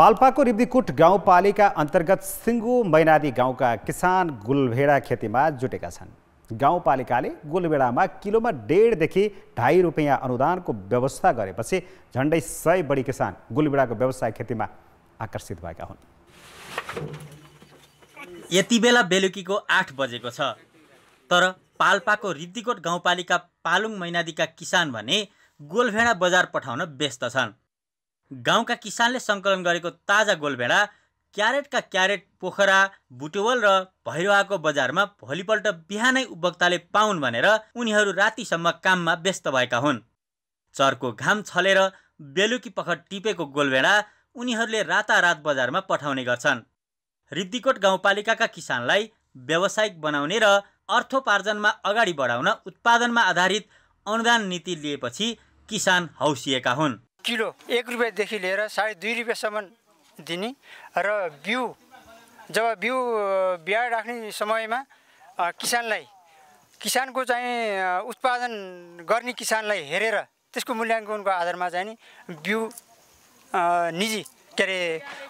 पाल्पाको रिब्दीकुट गाउँपालिका अन्तर्गत सिङ्गु मैनादी गाउँका किसान गुलभेडा खेतीमा जुटेका छन्। गाउँपालिकाले गुलभेडामा किलोमा डेढदेखि ढाई रुपियाँ अनुदानको व्यवस्था गरेपछि झन्डै सय बढी किसान गुलभेडाको व्यवसाय खेतीमा आकर्षित भएका हुन्। यति बेला बेलुकीको आठ बजेको छ। तर पाल्पाको रिद्धिकोट गाउँपालिका पालुङ मैनादीका किसान भने गोलभेडा बजार पठाउन व्यस्त छन्। गाउँका किसानले सङ्कलन गरेको ताजा गोलभेडा क्यारेटका क्यारेट पोखरा बुटवल र भैरवाको बजारमा भोलिपल्ट बिहानै उपभोक्ताले पाउन् भनेर उनीहरू रातिसम्म काममा व्यस्त भएका हुन्। चर्को घाम छलेर बेलुकी पख टिपेको गोलभेडा उनीहरूले रातारात बजारमा पठाउने गर्छन्। रिद्धिकोट गाउँपालिकाका किसानलाई व्यावसायिक बनाउने र अर्थोपार्जनमा अगाडि बढाउन उत्पादनमा आधारित अनुदान नीति लिएपछि किसान हौसिएका हुन्। किलो एक रुपियाँदेखि लिएर साढे दुई रुपियाँसम्म दिने र बिउ जब बिउ बिहा राख्ने समयमा किसानलाई किसानको चाहिँ उत्पादन गर्ने किसानलाई हेरेर त्यसको मूल्याङ्कनको आधारमा चाहिँ नि बिउ निजी के अरे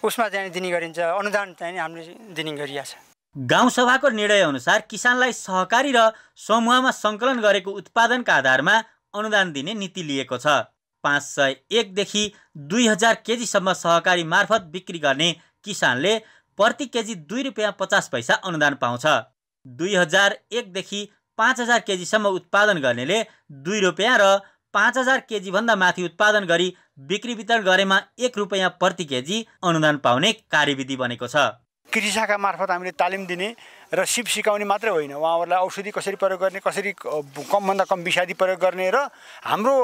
उसमा चाहिँ दिने गरिन्छ अनुदान चाहिँ हामीले दिने गरिएको छ। गाउँसभाको निर्णयअनुसार किसानलाई सहकारी र समूहमा सङ्कलन गरेको उत्पादनका आधारमा अनुदान दिने नीति लिएको छ। पाँच सय एकदेखि दुई हजार केजीसम्म सहकारी मार्फत बिक्री गर्ने किसानले प्रति केजी दुई रुपियाँ पचास पैसा अनुदान पाउँछ। दुई हजार एकदेखि पाँच हजार केजीसम्म उत्पादन गर्नेले दुई रुपियाँ र पाँच हजार केजीभन्दा माथि उत्पादन गरी बिक्री वितरण गरेमा एक रुपियाँ प्रति केजी अनुदान पाउने कार्यविधि बनेको छ। कृषि शाखा मार्फत हामीले तालिम दिने र सिप सिकाउने मात्रै होइन। उहाँहरूलाई औषधि कसरी प्रयोग गर्ने कसरी कमभन्दा कम विषादी प्रयोग गर्ने र हाम्रो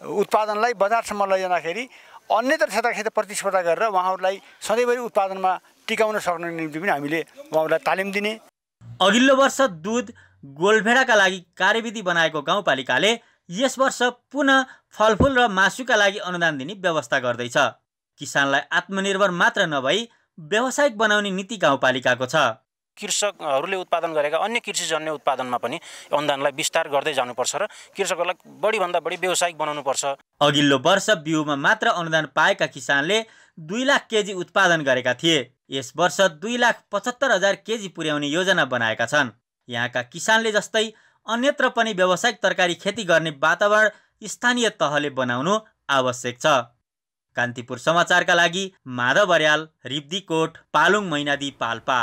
उत्पादनलाई बजारसम्म लैजाँदाखेरि अन्यत्र क्षेत्रसित प्रतिस्पर्धा गरेर उहाँहरूलाई सधैँभरि उत्पादनमा टिकाउन सक्ने निम्ति पनि हामीले उहाँहरूलाई तालिम दिने। अघिल्लो वर्ष दुध गोलभेडाका लागि कार्यविधि बनाएको गाउँपालिकाले यस वर्ष पुनः फलफुल र मासुका लागि अनुदान दिने व्यवस्था गर्दैछ। किसानलाई आत्मनिर्भर मात्र नभई व्यावसायिक बनाउने नीति गाउँपालिकाको छ। कृषकहरूले उत्पादन गरेका अन्य कृषिजन्य उत्पादनमा पनि अनुदानलाई विस्तार गर्दै जानुपर्छ र कृषकहरूलाई बढीभन्दा बढी व्यावसायिक बनाउनुपर्छ। अघिल्लो वर्ष बिउमा मात्र अनुदान पाएका किसानले दुई लाख केजी उत्पादन गरेका थिए। यस वर्ष दुई लाख पचहत्तर हजार केजी पुर्याउने योजना बनाएका छन्। यहाँका किसानले जस्तै अन्यत्र पनि व्यावसायिक तरकारी खेती गर्ने वातावरण स्थानीय तहले बनाउनु आवश्यक छ। कान्तिपुर समाचारका लागि माधव अर्याल रिब्दीकोट पालुङ मैनादी पाल्पा।